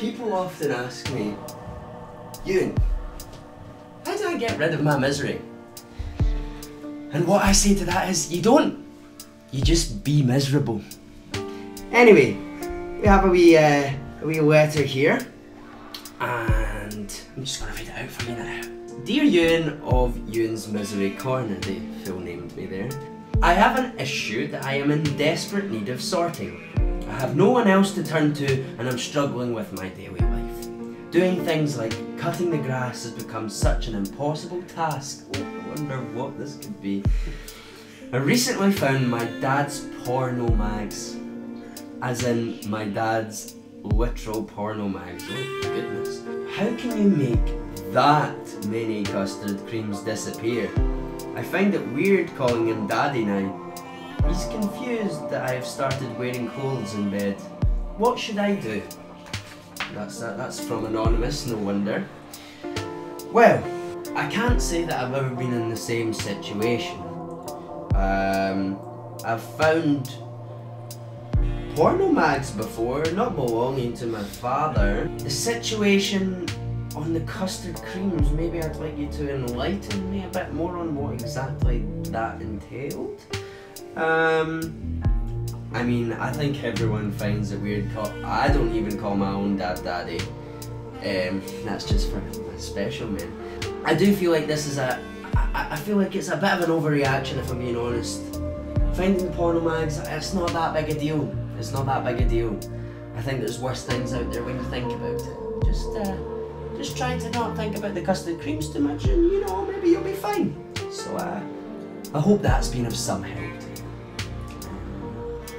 often ask me, Euan, how do I get rid of my misery? And what I say to that is, you don't. You just be miserable. Anyway, we have a wee, uh, a wee letter here. And I'm just gonna read it out for you now. Dear Euan of Euan's Misery Corner, they full named me there. I have an issue that I am in desperate need of sorting. I have no one else to turn to and I'm struggling with my daily life. Doing things like cutting the grass has become such an impossible task. Oh, I wonder what this could be. I recently found my dad's porno mags. As in my dad's literal porno mags. Oh goodness. How can you make that many custard creams disappear? I find it weird calling him daddy now. He's confused that I have started wearing clothes in bed. What should I do? That's that, that's from Anonymous, no wonder. Well, I can't say that I've ever been in the same situation. Um, I've found porno mags before, not belonging to my father. The situation on the custard creams, maybe I'd like you to enlighten me a bit more on what exactly that entailed. Um, I mean, I think everyone finds it weird. Call- I don't even call my own dad daddy. Um, that's just for special men. I do feel like this is a. I, I feel like it's a bit of an overreaction if I'm being honest. Finding porno mags, it's not that big a deal. It's not that big a deal. I think there's worse things out there when you think about it. Just, uh, just try to not think about the custard creams too much, and you know maybe you'll be fine. So, uh, I hope that's been of some help.